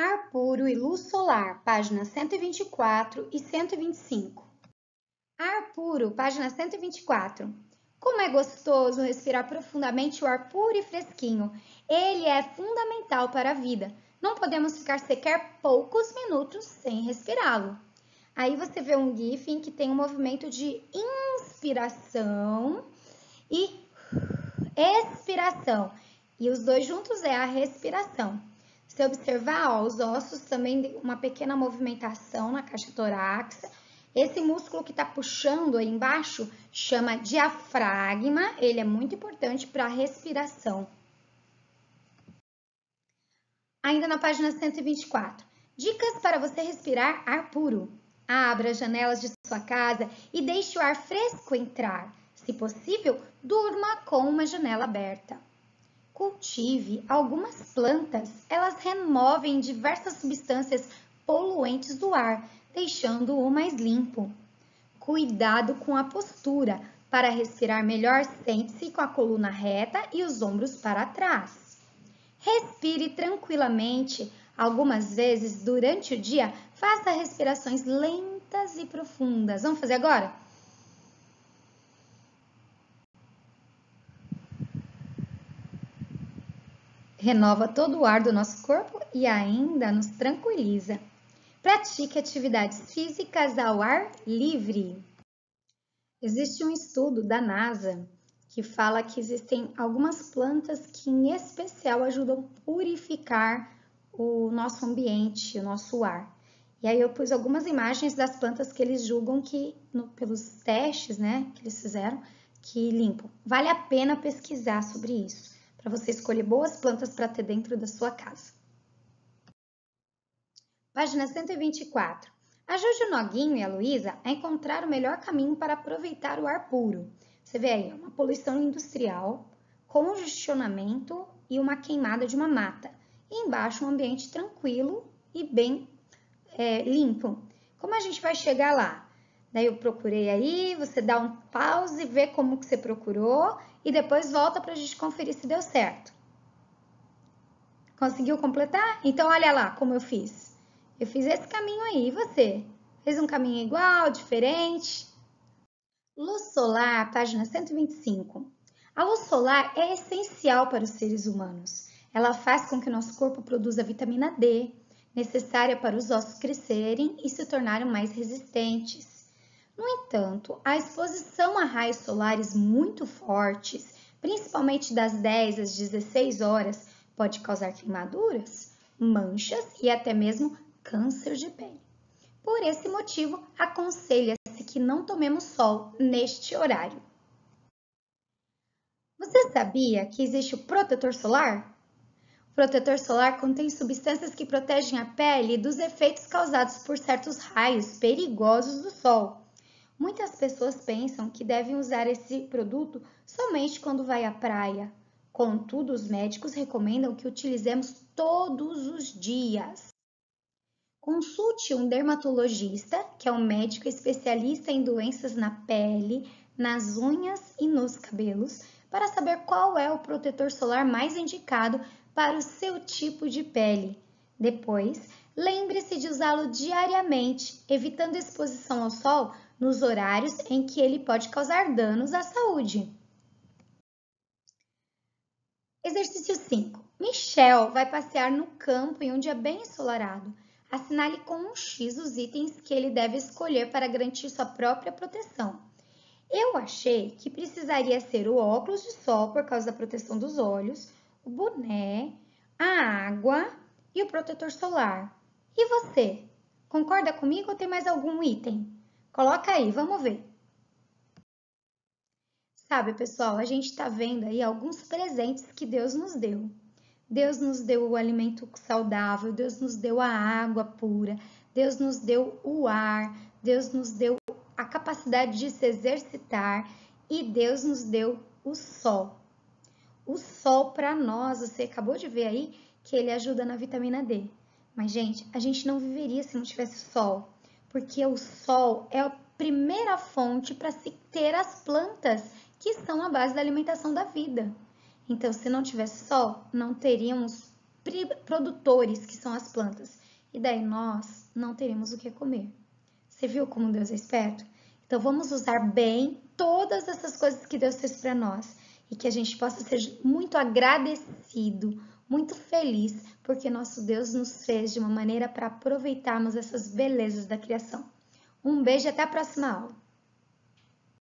Ar puro e luz solar, páginas 124 e 125. Ar puro, página 124. Como é gostoso respirar profundamente o ar puro e fresquinho. Ele é fundamental para a vida. Não podemos ficar sequer poucos minutos sem respirá-lo. Aí você vê um GIF em que tem um movimento de inspiração e expiração. E os dois juntos é a respiração. Se observar, ó, os ossos também uma pequena movimentação na caixa torácica. Esse músculo que está puxando aí embaixo chama diafragma. Ele é muito importante para a respiração. Ainda na página 124. Dicas para você respirar ar puro. Abra as janelas de sua casa e deixe o ar fresco entrar. Se possível, durma com uma janela aberta. Cultive algumas plantas, elas removem diversas substâncias poluentes do ar, deixando-o mais limpo. Cuidado com a postura. Para respirar melhor, sente-se com a coluna reta e os ombros para trás. Respire tranquilamente. Algumas vezes durante o dia, faça respirações lentas e profundas. Vamos fazer agora? Renova todo o ar do nosso corpo e ainda nos tranquiliza. Pratique atividades físicas ao ar livre. Existe um estudo da NASA que fala que existem algumas plantas que, em especial, ajudam a purificar o nosso ambiente, o nosso ar. E aí eu pus algumas imagens das plantas que eles julgam que, no, pelos testes né, que eles fizeram, que limpam. Vale a pena pesquisar sobre isso para você escolher boas plantas para ter dentro da sua casa. Página 124. Ajude o Noguinho e a Luísa a encontrar o melhor caminho para aproveitar o ar puro. Você vê aí uma poluição industrial, congestionamento e uma queimada de uma mata. E embaixo um ambiente tranquilo e bem é, limpo. Como a gente vai chegar lá? Daí eu procurei aí, você dá um pause, vê como que você procurou e depois volta para a gente conferir se deu certo. Conseguiu completar? Então olha lá como eu fiz. Eu fiz esse caminho aí, e você? Fez um caminho igual, diferente? Luz solar, página 125. A luz solar é essencial para os seres humanos. Ela faz com que o nosso corpo produza vitamina D, necessária para os ossos crescerem e se tornarem mais resistentes. No entanto, a exposição a raios solares muito fortes, principalmente das 10 às 16 horas, pode causar queimaduras, manchas e até mesmo câncer de pele. Por esse motivo, aconselha-se que não tomemos sol neste horário. Você sabia que existe o protetor solar? O protetor solar contém substâncias que protegem a pele dos efeitos causados por certos raios perigosos do sol. Muitas pessoas pensam que devem usar esse produto somente quando vai à praia. Contudo, os médicos recomendam que utilizemos todos os dias. Consulte um dermatologista, que é um médico especialista em doenças na pele, nas unhas e nos cabelos, para saber qual é o protetor solar mais indicado para o seu tipo de pele. Depois, lembre-se de usá-lo diariamente, evitando exposição ao sol nos horários em que ele pode causar danos à saúde. Exercício 5. Michel vai passear no campo em um dia bem ensolarado. Assinale com um X os itens que ele deve escolher para garantir sua própria proteção. Eu achei que precisaria ser o óculos de sol por causa da proteção dos olhos, o boné, a água e o protetor solar. E você? Concorda comigo ou tem mais algum item? Coloca aí, vamos ver. Sabe, pessoal, a gente está vendo aí alguns presentes que Deus nos deu. Deus nos deu o alimento saudável, Deus nos deu a água pura, Deus nos deu o ar, Deus nos deu a capacidade de se exercitar e Deus nos deu o sol. O sol para nós, você acabou de ver aí que ele ajuda na vitamina D. Mas, gente, a gente não viveria se não tivesse sol porque o sol é a primeira fonte para se ter as plantas que são a base da alimentação da vida. Então, se não tivesse sol, não teríamos produtores, que são as plantas. E daí nós não teremos o que comer. Você viu como Deus é esperto? Então vamos usar bem todas essas coisas que Deus fez para nós e que a gente possa ser muito agradecido, muito feliz, porque nosso Deus nos fez de uma maneira para aproveitarmos essas belezas da criação. Um beijo e até a próxima aula.